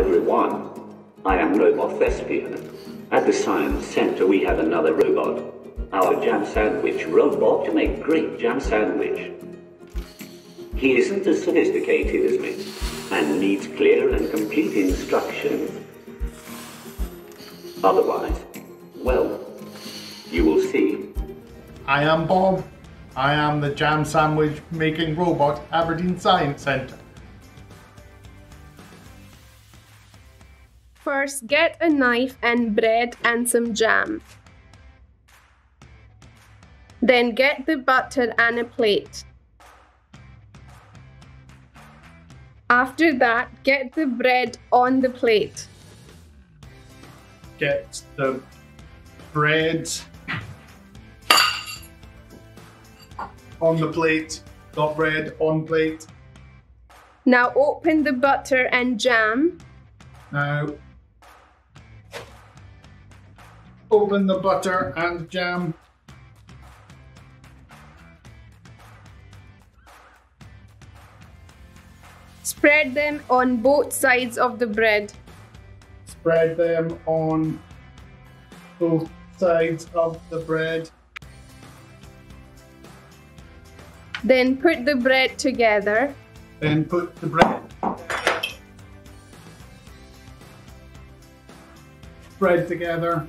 everyone. I am RoboThespian. At the Science Center, we have another robot. Our jam sandwich robot to make great jam sandwich. He isn't as sophisticated as me and needs clear and complete instructions. Otherwise, well, you will see. I am Bob. I am the jam sandwich making robot Aberdeen Science Centre. First, get a knife and bread and some jam. Then get the butter and a plate. After that, get the bread on the plate. Get the bread on the plate. Got bread on plate. Now open the butter and jam. Now open the butter and jam. Spread them on both sides of the bread. Spread them on both sides of the bread. Then put the bread together. Then put the bread spread together.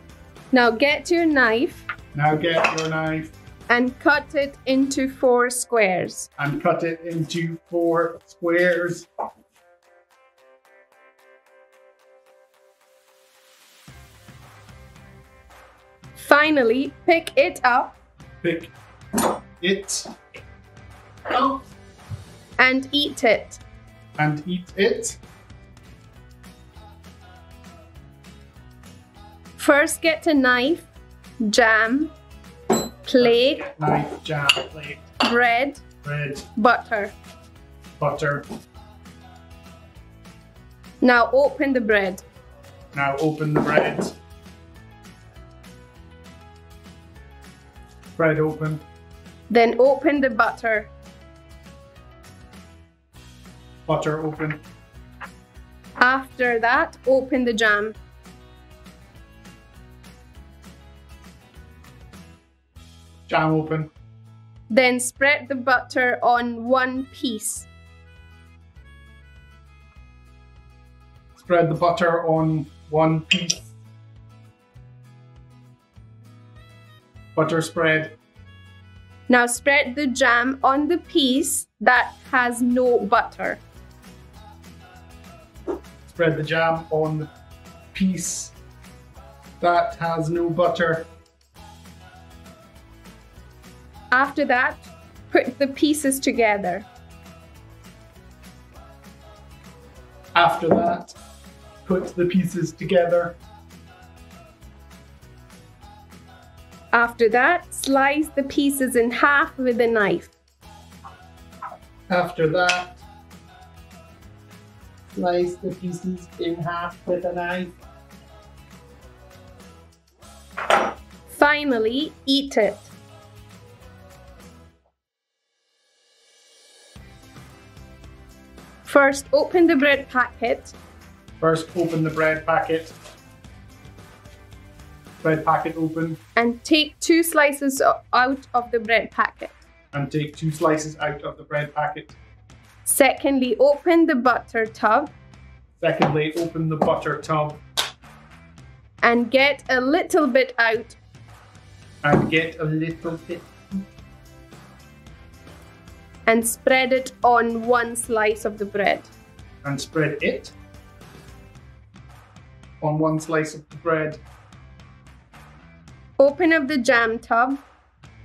Now get your knife Now get your knife and cut it into four squares. and cut it into four squares. Finally, pick it up Pick it up and eat it. and eat it. First, get a knife, jam, plate, Knife, jam, plate, bread, bread, butter. butter. Now open the bread. Now open the bread. Bread open. Then open the butter. Butter open. After that, open the jam. Jam open. Then spread the butter on one piece. Spread the butter on one piece. Butter spread. Now spread the jam on the piece that has no butter. Spread the jam on the piece that has no butter. After that, put the pieces together. After that, put the pieces together. After that, slice the pieces in half with a knife. After that, slice the pieces in half with a knife. Finally, eat it. First, open the bread packet. First, open the bread packet. Bread packet open and take two slices out of the bread packet. and take two slices out of the bread packet. Secondly, open the butter tub Secondly, open the butter tub and get a little bit out and get a little bit and spread it on one slice of the bread. and spread it on one slice of the bread. Open up the jam tub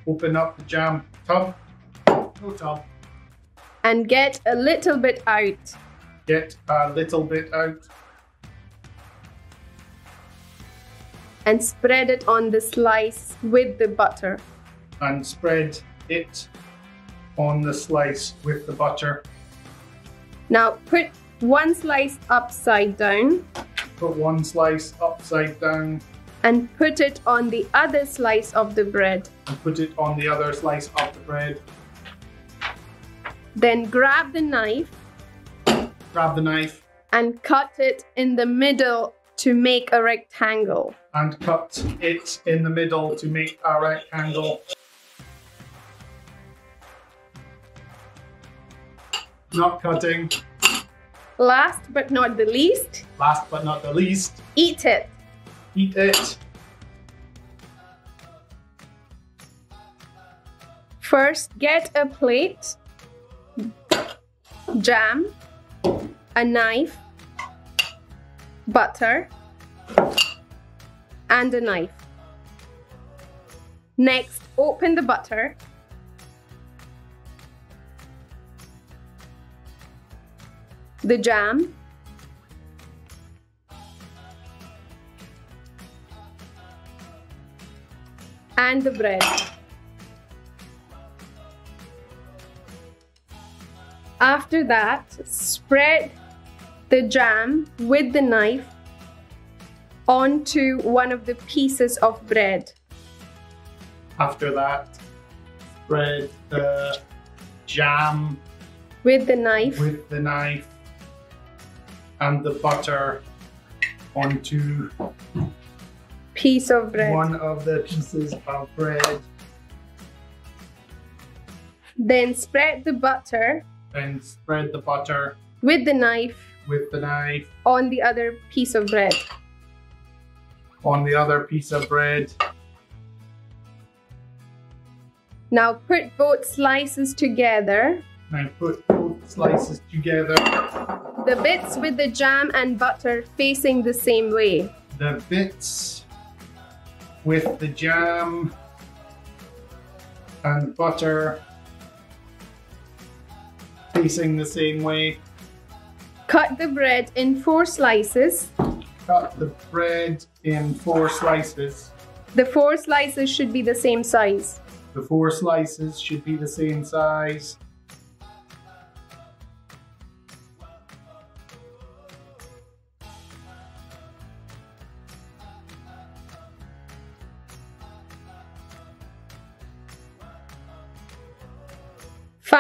Open up the jam tub. No tub. and get a little bit out. Get a little bit out and spread it on the slice with the butter. and spread it on the slice with the butter. Now put one slice upside down Put one slice upside down and put it on the other slice of the bread. and put it on the other slice of the bread. Then grab the knife Grab the knife and cut it in the middle to make a rectangle. And cut it in the middle to make a rectangle. Not cutting. Last but not the least, Last but not the least, eat it. eat it. First, get a plate, jam, a knife, butter, and a knife. Next, open the butter. The jam. And the bread. After that, spread the jam with the knife onto one of the pieces of bread. After that, spread the jam With the knife with the knife and the butter onto piece of bread. one of the pieces of bread. Then spread the butter Then spread the butter with the knife with the knife on the other piece of bread. on the other piece of bread. Now put both slices together. Now put slices together. The bits with the jam and butter facing the same way. The bits with the jam and butter facing the same way. Cut the bread in four slices. Cut the bread in four slices. The four slices should be the same size. The four slices should be the same size.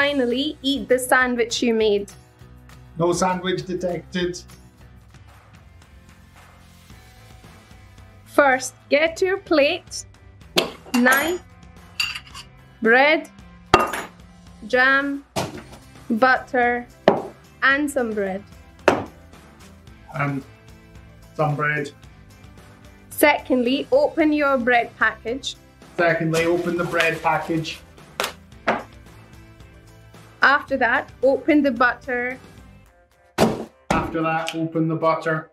Finally, eat the sandwich you made. No sandwich detected. First, get your plate, knife, bread, jam, butter, and some bread. And some bread. Secondly, open your bread package. Secondly, open the bread package. After that, open the butter After that, open the butter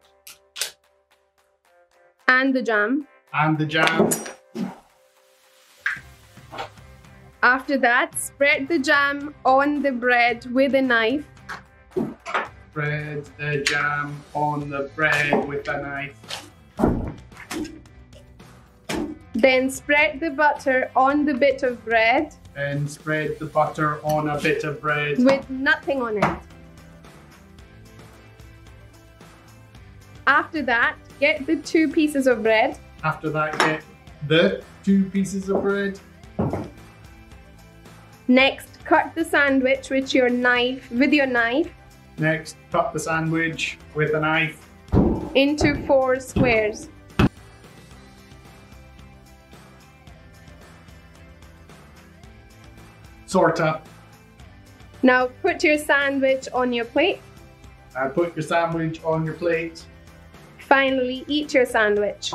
and the jam. and the jam. After that, spread the jam on the bread with a knife. Spread the jam on the bread with a knife. Then spread the butter on the bit of bread Then spread the butter on a bit of bread with nothing on it. After that, get the two pieces of bread, After that, get the two pieces of bread. Next, cut the sandwich with your knife with your knife Next, cut the sandwich with a knife into four squares. Sorta. Now put your sandwich on your plate. Uh, put your sandwich on your plate. Finally, eat your sandwich.